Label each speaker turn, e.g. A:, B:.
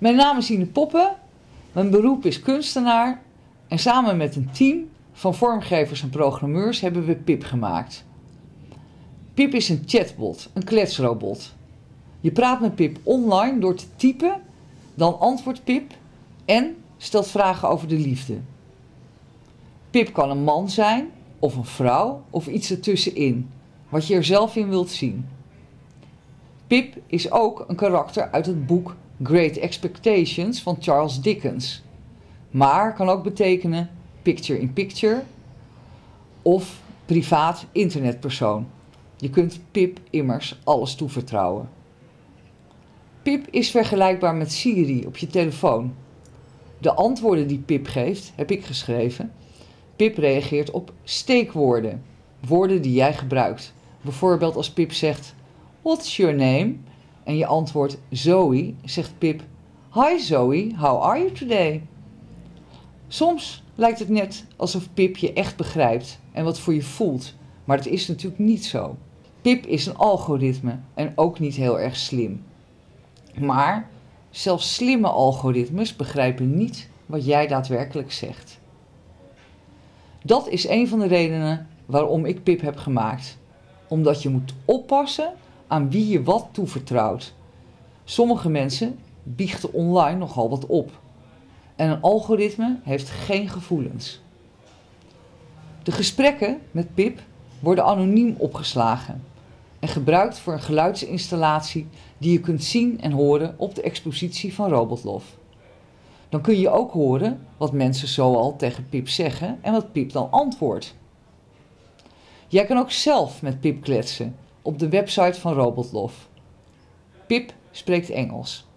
A: Mijn naam is Ine Poppen. Mijn beroep is kunstenaar. En samen met een team van vormgevers en programmeurs hebben we Pip gemaakt. Pip is een chatbot, een kletsrobot. Je praat met Pip online door te typen, dan antwoordt Pip en stelt vragen over de liefde. Pip kan een man zijn, of een vrouw, of iets ertussenin, wat je er zelf in wilt zien. Pip is ook een karakter uit het boek Great Expectations van Charles Dickens, maar kan ook betekenen picture in picture of privaat internetpersoon. Je kunt Pip immers alles toevertrouwen. Pip is vergelijkbaar met Siri op je telefoon. De antwoorden die Pip geeft, heb ik geschreven. Pip reageert op steekwoorden, woorden die jij gebruikt. Bijvoorbeeld als Pip zegt: What's your name? En je antwoordt Zoe, zegt Pip: Hi Zoe, how are you today? Soms lijkt het net alsof Pip je echt begrijpt en wat voor je voelt, maar dat is natuurlijk niet zo. Pip is een algoritme en ook niet heel erg slim. Maar zelfs slimme algoritmes begrijpen niet wat jij daadwerkelijk zegt. Dat is een van de redenen waarom ik Pip heb gemaakt. Omdat je moet oppassen aan wie je wat toevertrouwt. Sommige mensen biechten online nogal wat op. En een algoritme heeft geen gevoelens. De gesprekken met Pip worden anoniem opgeslagen en gebruikt voor een geluidsinstallatie die je kunt zien en horen op de expositie van Robotlof. Dan kun je ook horen wat mensen zoal tegen Pip zeggen en wat Pip dan antwoordt. Jij kan ook zelf met Pip kletsen op de website van Robotlof. Pip spreekt Engels.